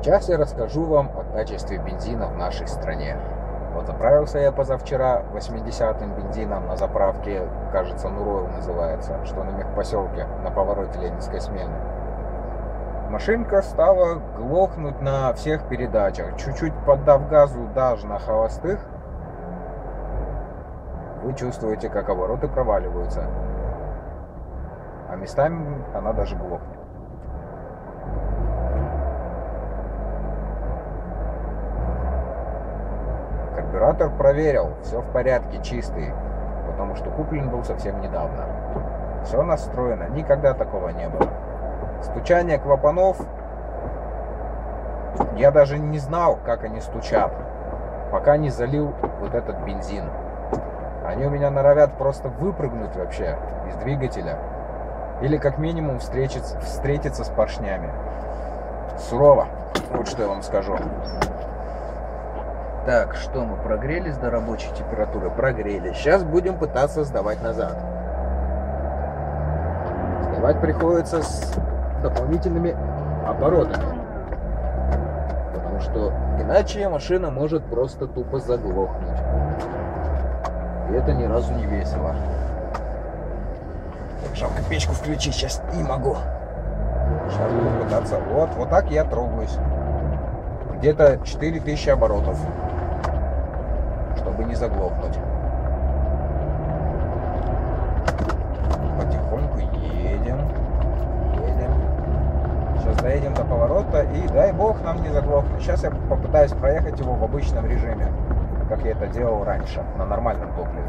Сейчас я расскажу вам о качестве бензина в нашей стране. Вот заправился я позавчера 80-м бензином на заправке, кажется, Нуроев называется, что на мехпоселке, на повороте Ленинской смены. Машинка стала глохнуть на всех передачах. Чуть-чуть поддав газу даже на холостых, вы чувствуете, как обороты проваливаются. А местами она даже глохнет. Карбюратор проверил, все в порядке, чистый, потому что куплен был совсем недавно. Все настроено, никогда такого не было. Стучание клапанов, я даже не знал, как они стучат, пока не залил вот этот бензин. Они у меня норовят просто выпрыгнуть вообще из двигателя. Или как минимум встретиться, встретиться с поршнями. Сурово, вот что я вам скажу. Так, что мы прогрелись до рабочей температуры? Прогрелись. Сейчас будем пытаться сдавать назад. Сдавать приходится с дополнительными оборотами. Потому что иначе машина может просто тупо заглохнуть. И это ни разу не весело. Жалко печку включить сейчас не могу. Сейчас буду пытаться. Вот, вот так я трогаюсь. Где-то 4000 оборотов чтобы не заглохнуть. Потихоньку едем, едем. Сейчас доедем до поворота и дай бог нам не заглохнуть. Сейчас я попытаюсь проехать его в обычном режиме, как я это делал раньше, на нормальном топливе.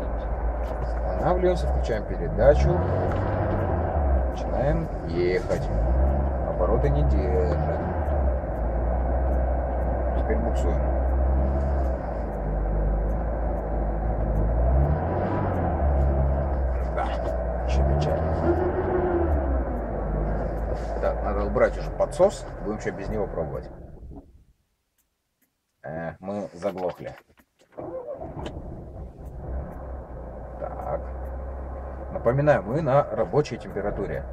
Останавливаемся, включаем передачу, начинаем ехать. Обороты не держат. Теперь буксуем. убрать уже подсос. Будем еще без него пробовать. Э, мы заглохли. Так. Напоминаю, мы на рабочей температуре.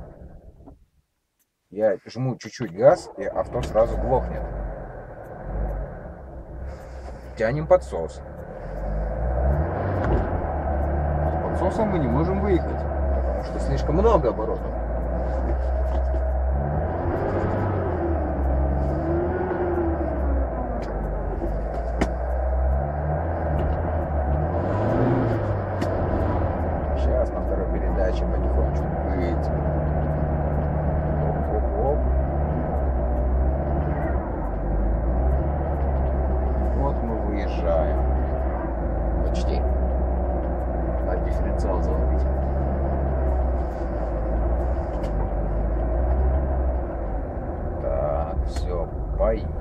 Я жму чуть-чуть газ, и авто сразу глохнет. Тянем подсос. С подсосом мы не можем выехать, потому что слишком много оборотов.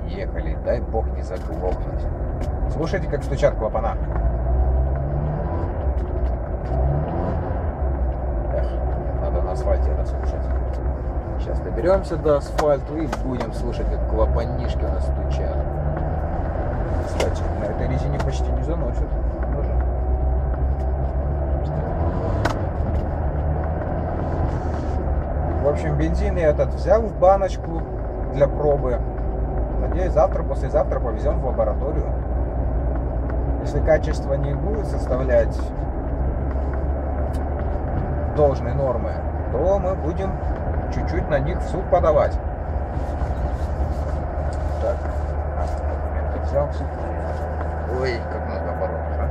Поехали. Дай бог не заглохнуть. Слушайте, как стучат клапана. Эх, надо на асфальте это слушать. Сейчас доберемся до асфальта и будем слушать, как клапанишки у нас стучат. Кстати, на этой резине почти не заносят. В общем, бензин я этот взял в баночку для пробы. Надеюсь, завтра, послезавтра повезем в лабораторию. Если качество не будет составлять должной нормы, то мы будем чуть-чуть на них в суд подавать. Так, взял. Ой, как много оборотов, а?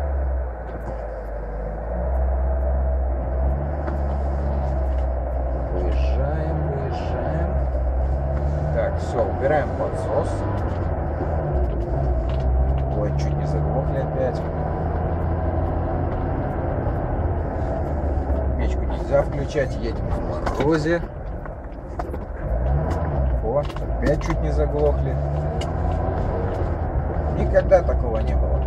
Выезжаем, выезжаем. Так, все, убираем подсос. Ой, чуть не заглохли опять. Печку нельзя включать, едем в морозе. О, опять чуть не заглохли. Никогда такого не было.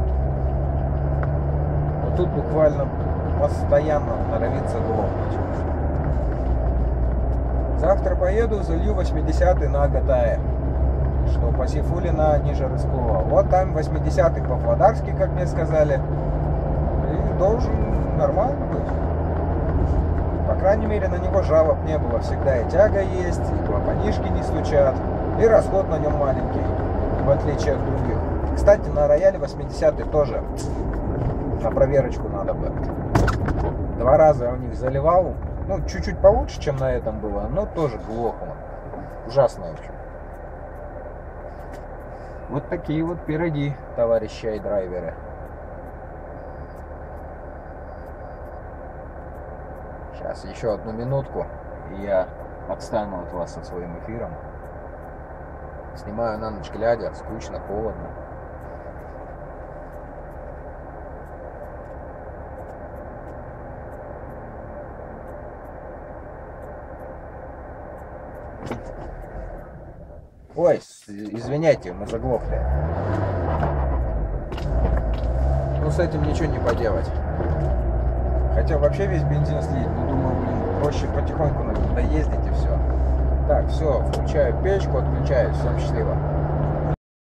Вот тут буквально постоянно норовится глохнуть. Завтра поеду, залью 80-й на Агатае, что по Сифулина ниже Рыскова. Вот там 80-й по-владарски, как мне сказали. И должен нормально быть. По крайней мере, на него жалоб не было. Всегда и тяга есть, и клапанишки не стучат, и расход на нем маленький. в отличие от других. Кстати, на рояле 80 тоже на проверочку надо бы. Два раза у них заливал. Ну, чуть-чуть получше, чем на этом было, но тоже глохло. Ужасно, в общем. Вот такие вот пироги, товарищи айдрайверы. Сейчас еще одну минутку, и я отстану от вас со своим эфиром. Снимаю на ночь глядя, скучно, холодно. Ой, извиняйте, мы заглохли. Ну, с этим ничего не поделать. Хотя вообще весь бензин слить, ну, думаю, блин, проще потихоньку надо доездить и все. Так, все, включаю печку, отключаюсь. Всем счастливо.